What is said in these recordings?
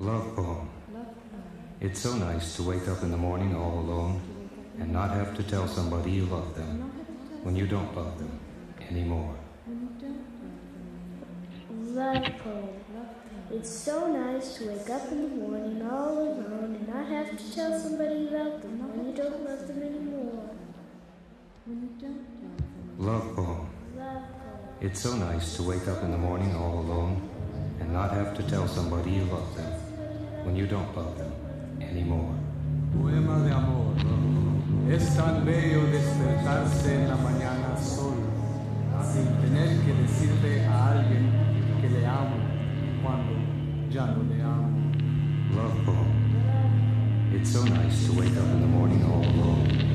Love poem. It's so nice to wake up in the morning all alone and not have to tell somebody you love them when you don't love them anymore. Love poem. It's so nice to wake up in the morning all alone and not have to tell somebody you love them when you don't love them anymore. Love poem. It's so nice to wake up in the morning all alone and not have to tell somebody you love them when you don't love them anymore. Poema de amor. Es tan bello despertarse en la mañana solo, sin tener que decirle a alguien que le amo cuando ya no le amo. Love poem. It's so nice to wake up in the morning all alone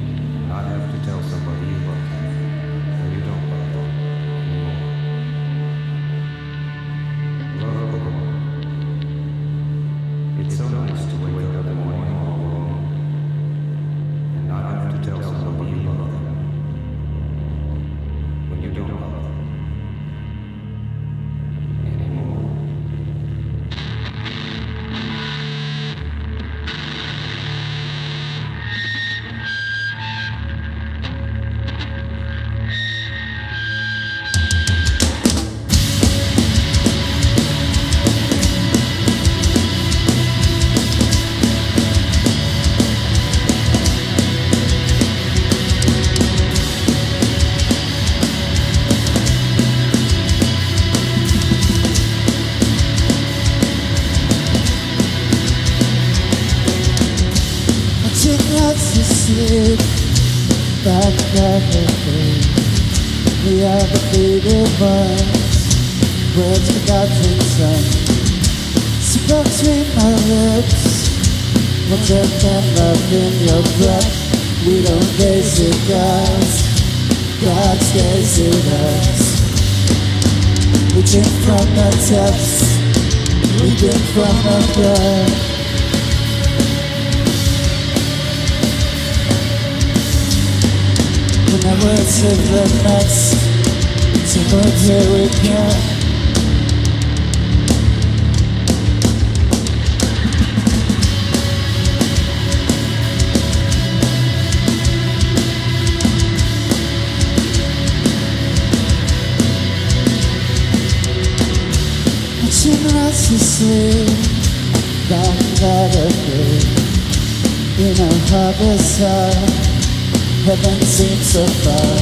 We are the faded ones Words forgotten some Spoke between my lips What's up and love in your breath We don't gaze at God God's gaze at us We drink from the depths We drink from above When I went to the next To where we can Watching us to sleep Back that again In a harvest hall Heaven seems so far.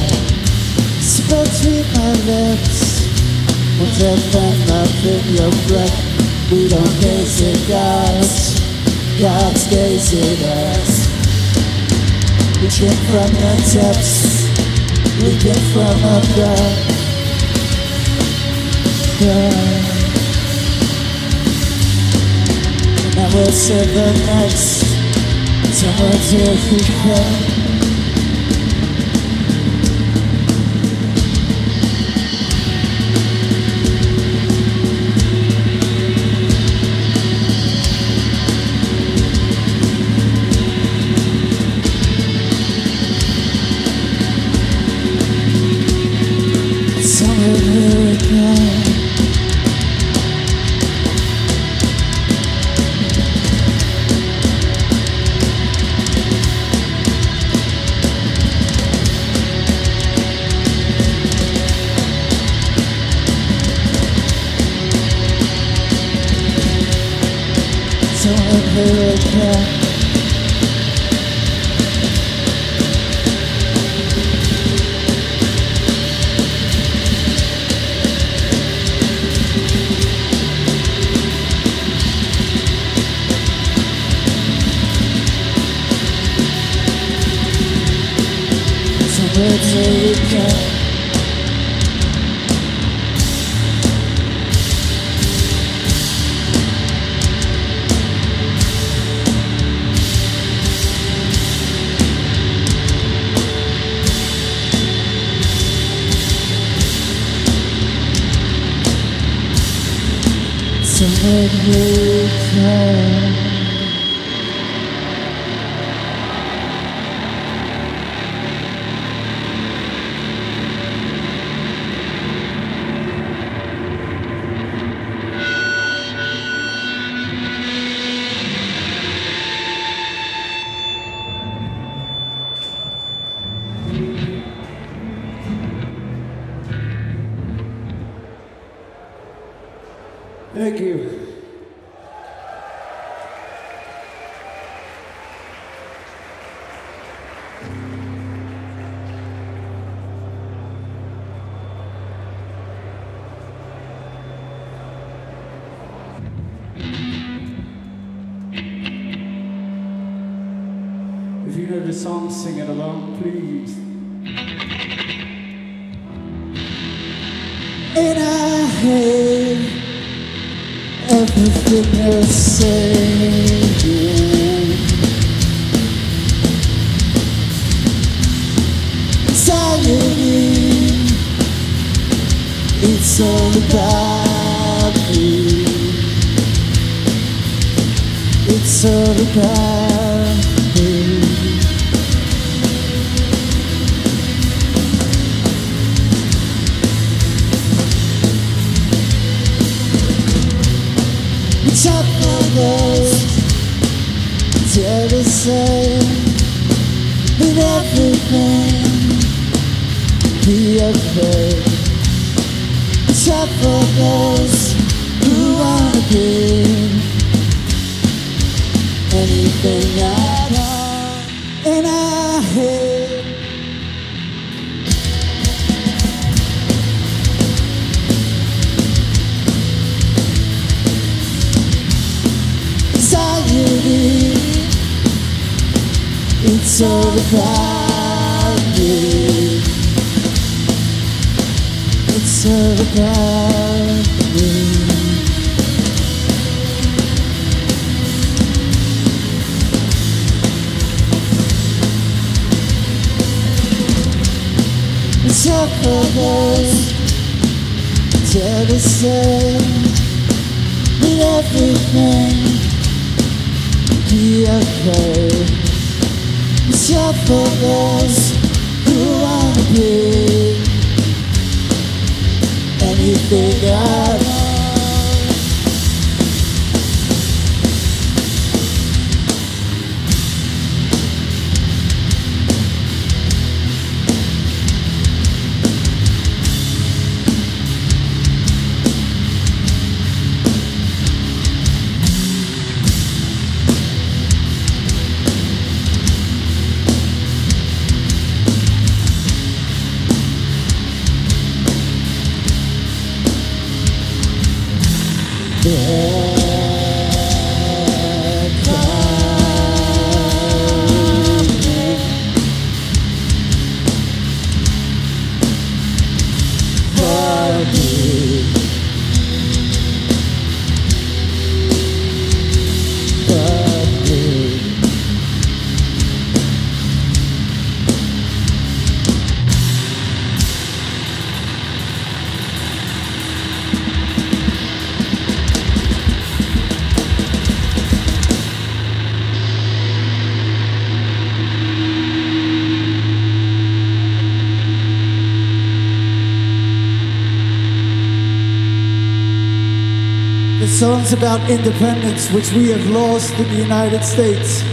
Spoke between my lips. With death and love in your breath We don't gaze at God God's gaze at us. We drink from the depths. We drink from above. God And I will say the next. Somewhere till we come Somewhere till we Thank you. It's all about me. It's all about me. Top of those They're the same With everything Be okay Of those Who wanna Anything at all And I hate anxiety. It's all about me. It's all about me. It's all for us. Tell the same with everything be okay. It's your for those who wanna be anything at song's about independence, which we have lost in the United States.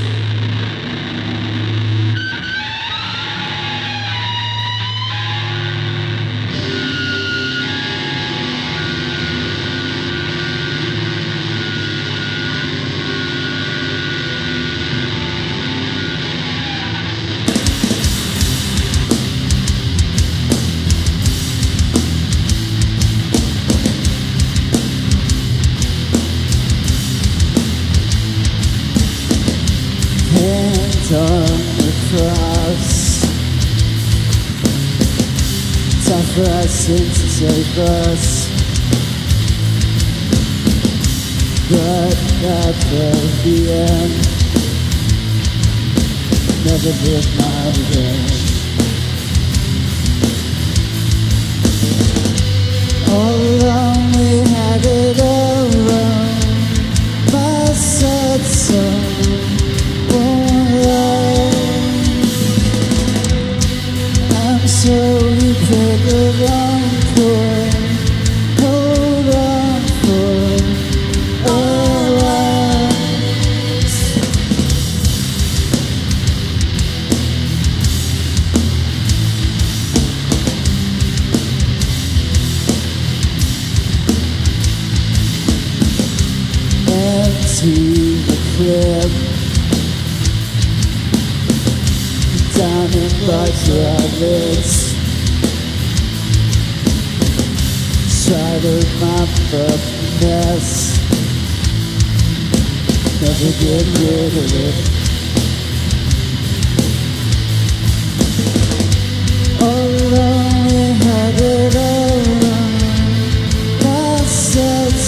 On the cross. Time for us to save us. But for the end. Never live my revenge. All along we had it all wrong. My sad song I'm sorry for the wrong chord. Hold on for to the crib In Bucharest Try to mop up Never get rid of it. All alone we had it all wrong I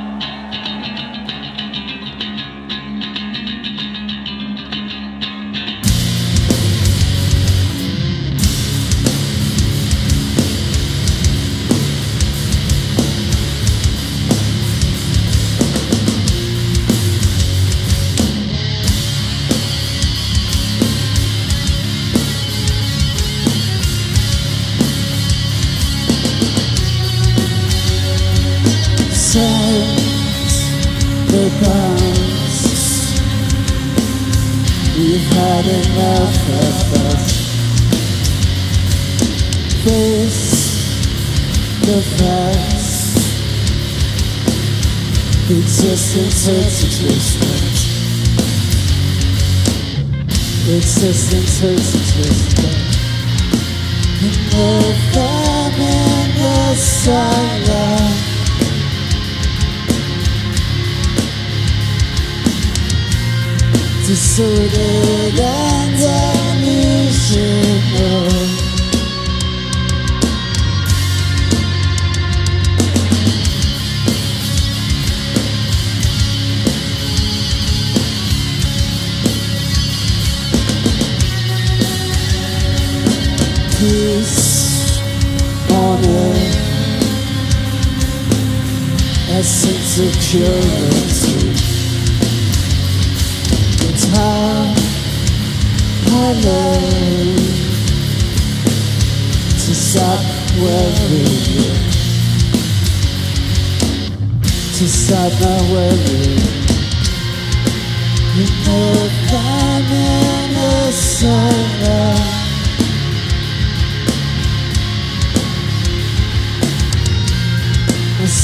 the facts Existence hurts existence Existence hurts existence And if I'm in the silence. Disordered and delusional. Peace on earth, essence of purity. It's how I learn to stop worrying, to stop my worrying. You know if I'm in a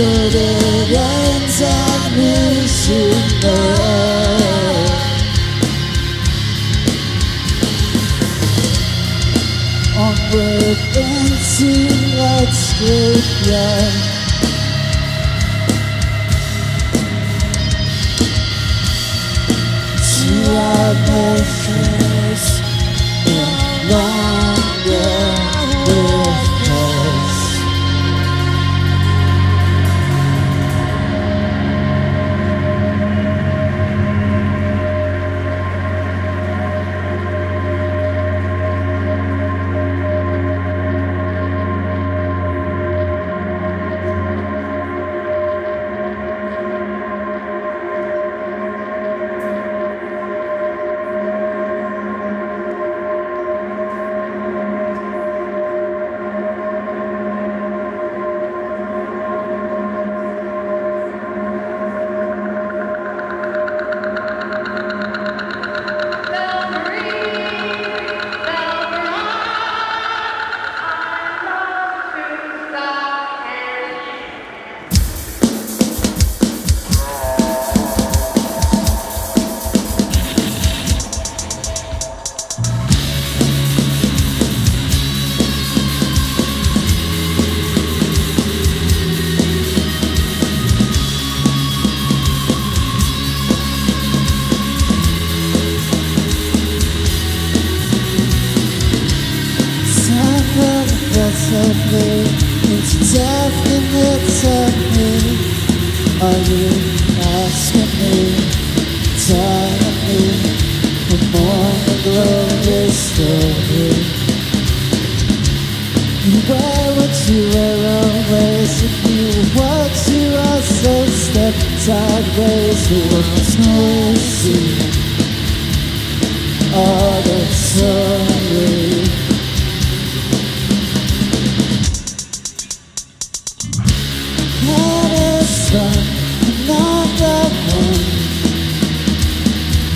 So that ends and we should know. Onward into lights graveyard. To It's definite happening Are you. asking me me A more glorious story Where would you were always If you what you also step sideways What's noisy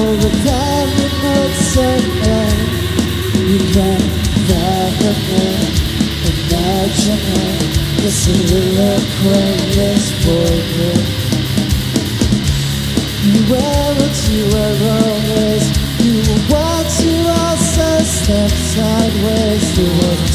Over diving notes of light You can fathom it Imagine it This is a look when this You were what you were always. You were what you also stepped sideways. What's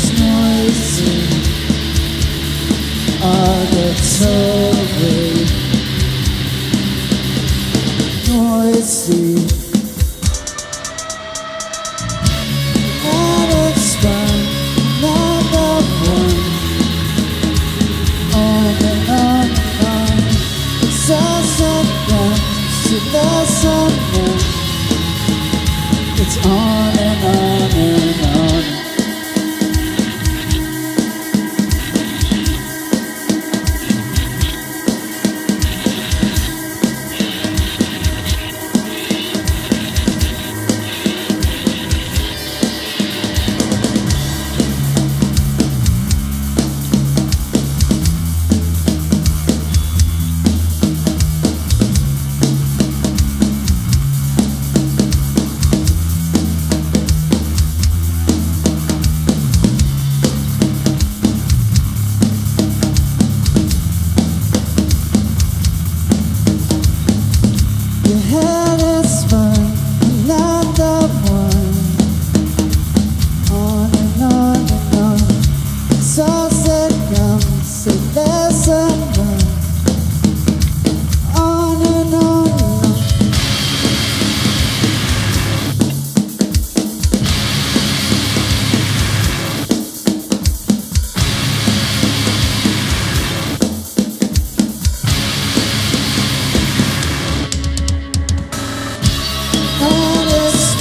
And it's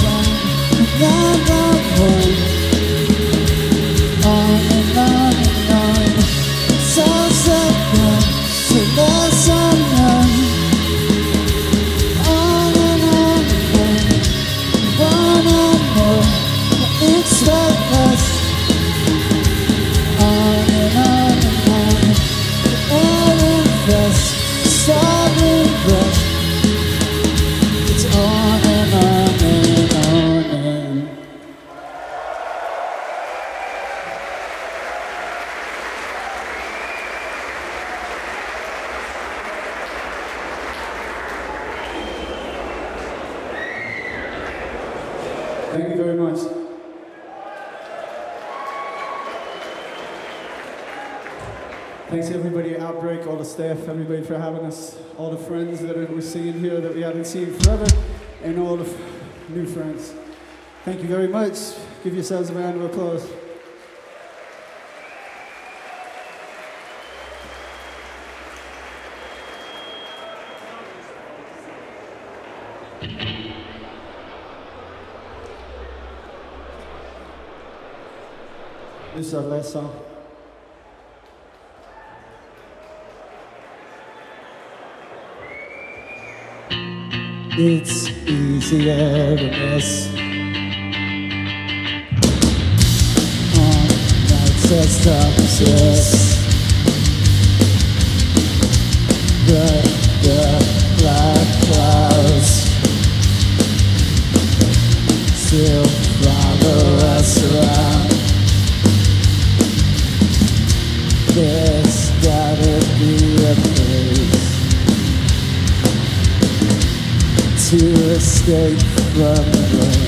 Thanks everybody at Outbreak, all the staff, everybody for having us, all the friends that we're seeing here that we haven't seen forever, and all the new friends. Thank you very much. Give yourselves a round of applause. This is our last song. It's easier to miss on nights that stop escape from